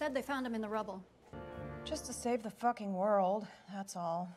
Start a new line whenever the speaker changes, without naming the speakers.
Said they found him in the rubble.
Just to save the fucking world, that's all.